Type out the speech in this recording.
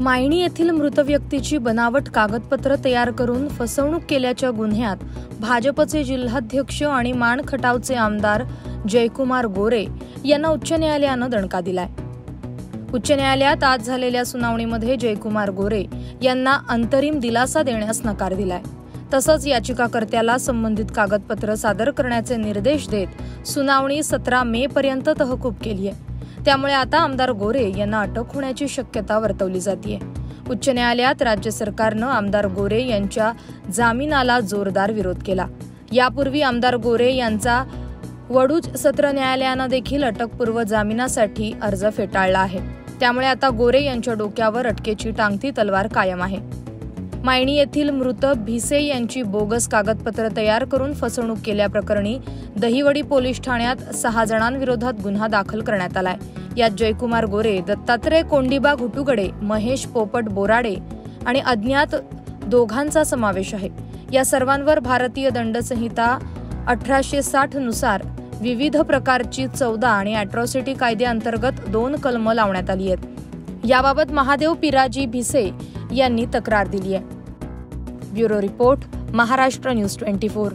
मायणी येथील मृत व्यक्तीची बनावट कागदपत्र तयार करून फसवणूक केल्याच्या गुन्ह्यात भाजपचे जिल्हाध्यक्ष आणि माण खटावचे आमदार जयकुमार गोरे यांना उच्च न्यायालयानं दणका दिलाय. उच्च न्यायालयात आज झालेल्या सुनावणीमध्ये जयकुमार गोरे यांना अंतरिम दिलासा देण्यास नकार दिलाय. तसंच याचिकाकर्त्याला संबंधित कागदपत्र सादर करण्याचे निर्देश देत सुनावणी सतरा मे पर्यंत तहकूब केली आहे त्यामुळे आता आमदार गोरे यांना अटक होण्याची शक्यता वर्तवली जाते उच्च न्यायालयात राज्य सरकारनं आमदार गोरे यांच्या जामिनाला जोरदार विरोध केला. यापूर्वी आमदार गोरे यांचा वडूज सत्र न्यायालयानं देखील अटकपूर्व जामिनासाठी अर्ज फेटाळला आहे. त्यामुळे आता गोरे यांच्या डोक्यावर अटकेची टांगती तलवार कायम आहे. मायणी येथील मृत भिसे यांची बोगस कागदपत्र तयार करून फसवणूक केल्याप्रकरणी दहिवडी पोलीस ठाण्यात सहा जणांविरोधात गुन्हा दाखल करण्यात आलाय. यात जयकुमार गोरे दत्तात्रय कोंडीबा घुटुगडे महेश पोपट बोराडे आणि अज्ञात दोघांचा समावेश आहे. या सर्वांवर भारतीय दंडसंहिता अठराशे साठनुसार विविध प्रकारची चौदा आणि अॅट्रॉसिटी कायद्याअंतर्गत दोन कलमं लावण्यात आली आहेत. याबाबत महादेव पिराजी भिसे यांनी तक्रार दिली आहे bureau report Maharashtra news twenty four.